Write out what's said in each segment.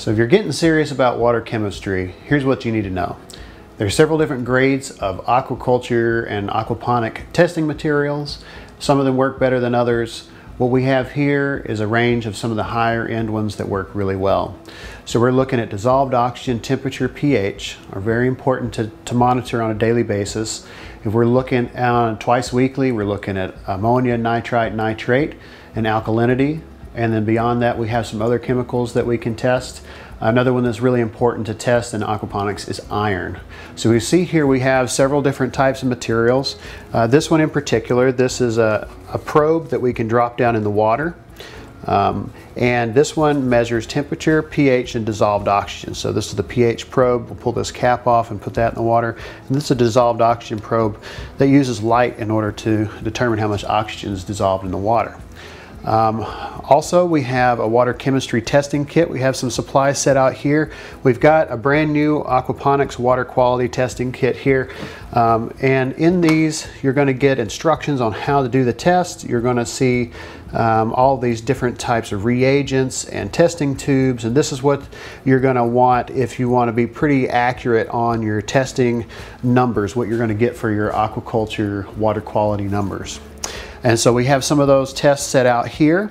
So if you're getting serious about water chemistry, here's what you need to know. There are several different grades of aquaculture and aquaponic testing materials. Some of them work better than others. What we have here is a range of some of the higher end ones that work really well. So we're looking at dissolved oxygen, temperature, pH are very important to, to monitor on a daily basis. If we're looking at twice weekly, we're looking at ammonia, nitrite, nitrate, and alkalinity. And then beyond that, we have some other chemicals that we can test. Another one that's really important to test in aquaponics is iron. So we see here we have several different types of materials. Uh, this one in particular, this is a, a, probe that we can drop down in the water. Um, and this one measures temperature, pH, and dissolved oxygen. So this is the pH probe. We'll pull this cap off and put that in the water. And this is a dissolved oxygen probe that uses light in order to determine how much oxygen is dissolved in the water. Um, also, we have a water chemistry testing kit. We have some supplies set out here. We've got a brand new aquaponics water quality testing kit here. Um, and in these, you're going to get instructions on how to do the test. You're going to see um, all these different types of reagents and testing tubes. And this is what you're going to want if you want to be pretty accurate on your testing numbers, what you're going to get for your aquaculture water quality numbers. And so we have some of those tests set out here.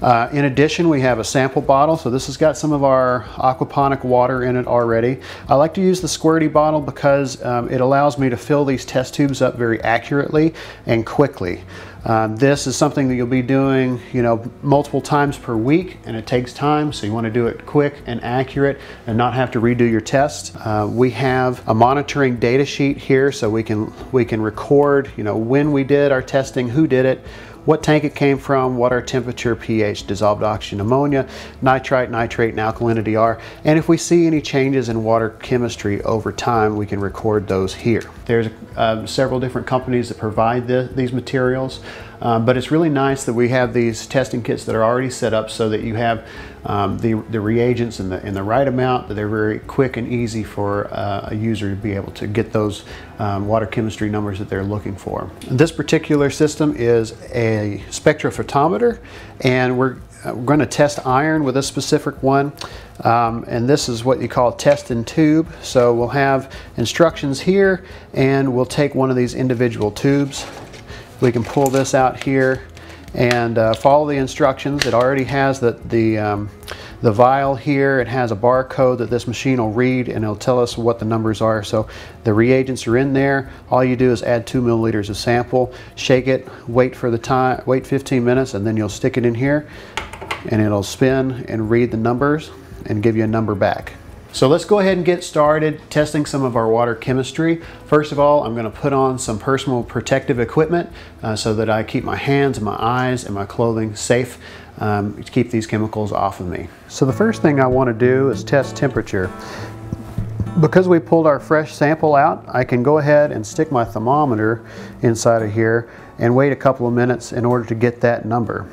Uh, in addition, we have a sample bottle. So this has got some of our aquaponic water in it already. I like to use the squirty bottle because um, it allows me to fill these test tubes up very accurately and quickly. Um, this is something that you'll be doing, you know, multiple times per week, and it takes time, so you want to do it quick and accurate and not have to redo your test. Uh, we have a monitoring data sheet here, so we can we can record, you know, when we did our testing, who did it, what tank it came from, what our temperature, pH, dissolved oxygen, ammonia, nitrite, nitrate, and alkalinity are. And if we see any changes in water chemistry over time, we can record those here. There's uh, several different companies that provide the, these materials. Um, but it's really nice that we have these testing kits that are already set up so that you have um, the, the reagents in the, in the right amount, that they're very quick and easy for uh, a user to be able to get those um, water chemistry numbers that they're looking for. This particular system is a spectrophotometer and we're, uh, we're going to test iron with a specific one. Um, and this is what you call test and tube. So we'll have instructions here and we'll take one of these individual tubes we can pull this out here and uh, follow the instructions. It already has the, the, um, the vial here. It has a barcode that this machine will read and it'll tell us what the numbers are. So the reagents are in there. All you do is add two milliliters of sample, shake it, wait for the time, wait 15 minutes, and then you'll stick it in here and it'll spin and read the numbers and give you a number back. So let's go ahead and get started testing some of our water chemistry. First of all, I'm going to put on some personal protective equipment uh, so that I keep my hands and my eyes and my clothing safe um, to keep these chemicals off of me. So the first thing I want to do is test temperature. Because we pulled our fresh sample out, I can go ahead and stick my thermometer inside of here and wait a couple of minutes in order to get that number.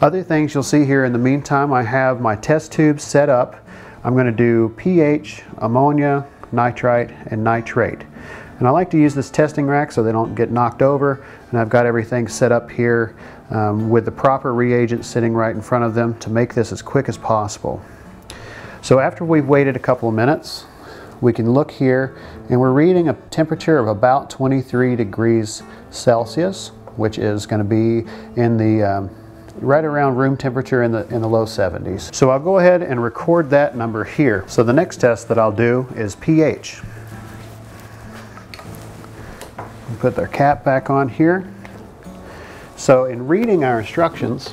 Other things you'll see here in the meantime, I have my test tubes set up I'm going to do pH, ammonia, nitrite, and nitrate. And I like to use this testing rack so they don't get knocked over. And I've got everything set up here um, with the proper reagent sitting right in front of them to make this as quick as possible. So after we've waited a couple of minutes, we can look here and we're reading a temperature of about 23 degrees Celsius, which is going to be in the um, right around room temperature in the, in the low 70s. So I'll go ahead and record that number here. So the next test that I'll do is pH. Put their cap back on here. So in reading our instructions,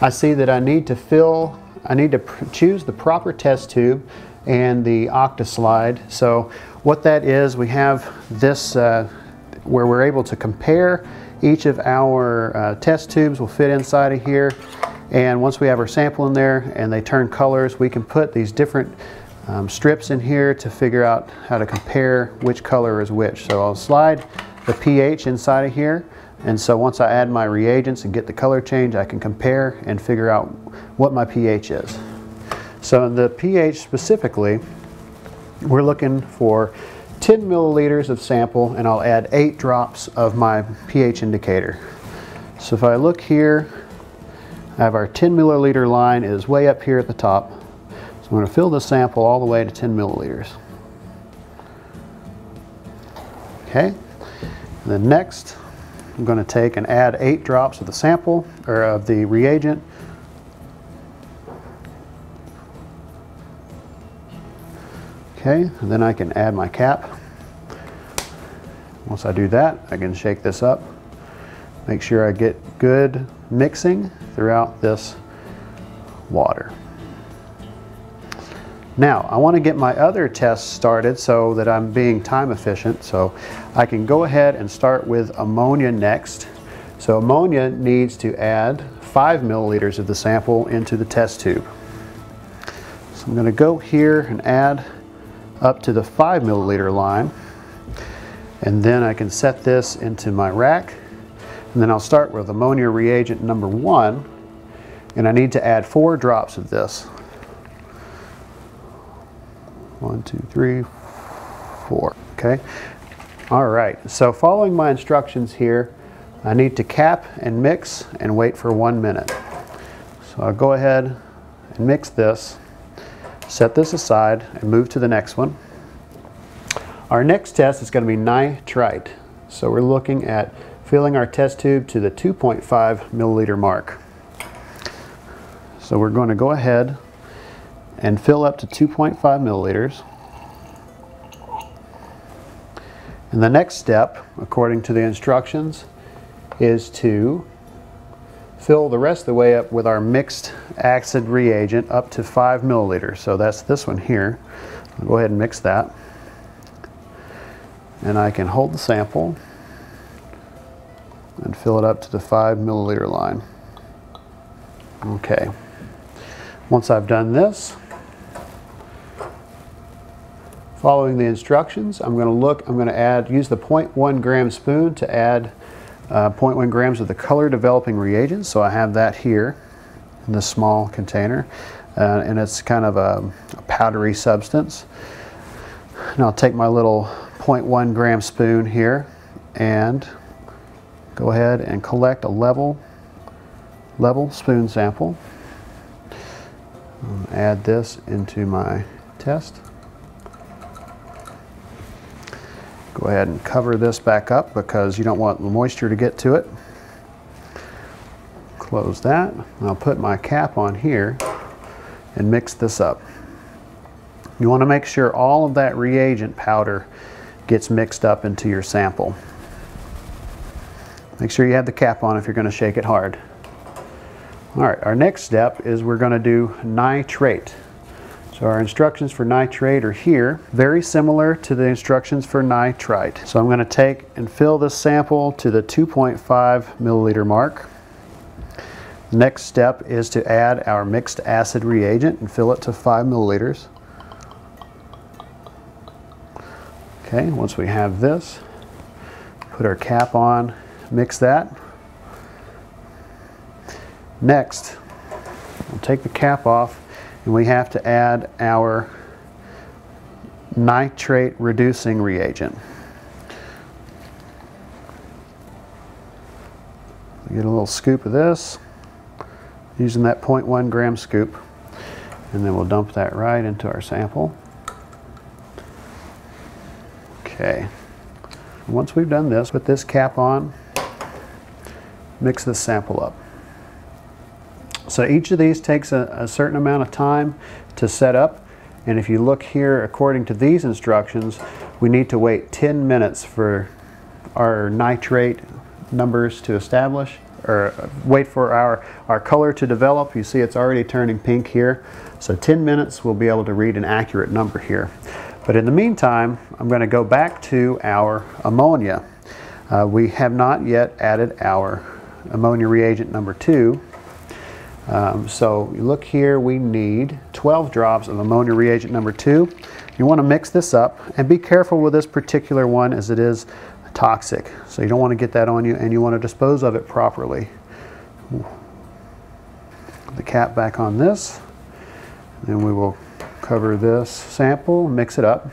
I see that I need to fill, I need to choose the proper test tube and the OctaSlide. So what that is, we have this uh, where we're able to compare each of our uh, test tubes will fit inside of here and once we have our sample in there and they turn colors we can put these different um, strips in here to figure out how to compare which color is which. So I'll slide the pH inside of here and so once I add my reagents and get the color change I can compare and figure out what my pH is. So in the pH specifically we're looking for 10 milliliters of sample and I'll add 8 drops of my pH indicator. So if I look here, I have our 10 milliliter line is way up here at the top. So I'm going to fill the sample all the way to 10 milliliters. Okay, and then next I'm going to take and add eight drops of the sample or of the reagent. Okay, and then I can add my cap. Once I do that, I can shake this up. Make sure I get good mixing throughout this water. Now, I want to get my other tests started so that I'm being time efficient. So I can go ahead and start with ammonia next. So ammonia needs to add five milliliters of the sample into the test tube. So I'm going to go here and add up to the five milliliter line. And then I can set this into my rack. And then I'll start with ammonia reagent number one. And I need to add four drops of this. One, two, three, four. Okay. All right. So following my instructions here, I need to cap and mix and wait for one minute. So I'll go ahead and mix this, set this aside, and move to the next one. Our next test is going to be nitrite. So we're looking at filling our test tube to the 2.5 milliliter mark. So we're going to go ahead and fill up to 2.5 milliliters. And the next step, according to the instructions, is to fill the rest of the way up with our mixed acid reagent up to 5 milliliters. So that's this one here. I'll go ahead and mix that. And I can hold the sample and fill it up to the 5 milliliter line. Okay. Once I've done this, following the instructions. I'm going to look, I'm going to add, use the 0.1 gram spoon to add uh, 0.1 grams of the color developing reagent. So I have that here in this small container. Uh, and it's kind of a, a powdery substance. And I'll take my little 0.1 gram spoon here and go ahead and collect a level level spoon sample. Add this into my test. Go ahead and cover this back up because you don't want the moisture to get to it. Close that. I'll put my cap on here and mix this up. You want to make sure all of that reagent powder gets mixed up into your sample. Make sure you have the cap on if you're going to shake it hard. All right, our next step is we're going to do nitrate. So our instructions for nitrate are here, very similar to the instructions for nitrite. So I'm going to take and fill this sample to the 2.5 milliliter mark. Next step is to add our mixed acid reagent and fill it to 5 milliliters. Okay, once we have this, put our cap on, mix that. Next, we'll take the cap off and we have to add our nitrate reducing reagent. Get a little scoop of this using that 0.1 gram scoop and then we'll dump that right into our sample. Okay. Once we've done this, put this cap on, mix this sample up. So each of these takes a, a, certain amount of time to set up. And if you look here, according to these instructions, we need to wait 10 minutes for our nitrate numbers to establish or wait for our, our color to develop. You see it's already turning pink here. So 10 minutes we'll be able to read an accurate number here. But in the meantime, I'm going to go back to our ammonia. Uh, we have not yet added our ammonia reagent number two. Um, so you look here, we need 12 drops of ammonia reagent number two. You want to mix this up and be careful with this particular one as it is toxic. So you don't want to get that on you and you want to dispose of it properly. The cap back on this. Then we will cover this sample, mix it up.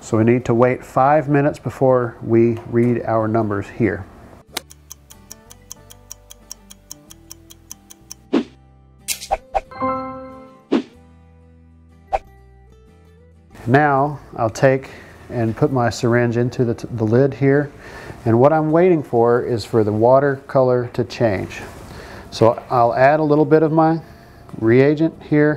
So we need to wait five minutes before we read our numbers here. Now I'll take and put my syringe into the, the lid here and what I'm waiting for is for the water color to change. So I'll add a little bit of my reagent here